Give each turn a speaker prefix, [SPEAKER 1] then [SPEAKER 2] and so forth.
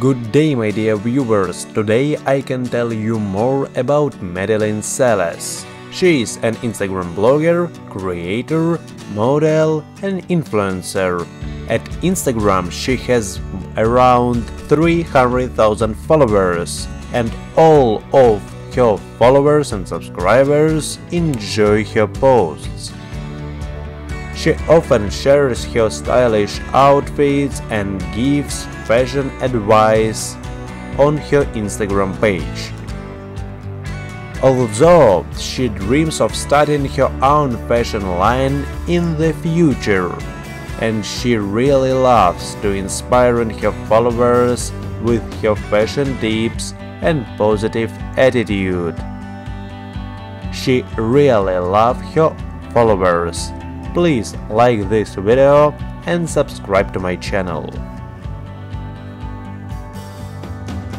[SPEAKER 1] Good day my dear viewers, today I can tell you more about Madeline Salas. She is an Instagram blogger, creator, model and influencer. At Instagram she has around 300,000 followers and all of her followers and subscribers enjoy her posts. She often shares her stylish outfits and gives fashion advice on her Instagram page. Although she dreams of starting her own fashion line in the future, and she really loves to inspire her followers with her fashion tips and positive attitude. She really loves her followers. Please like this video and subscribe to my channel.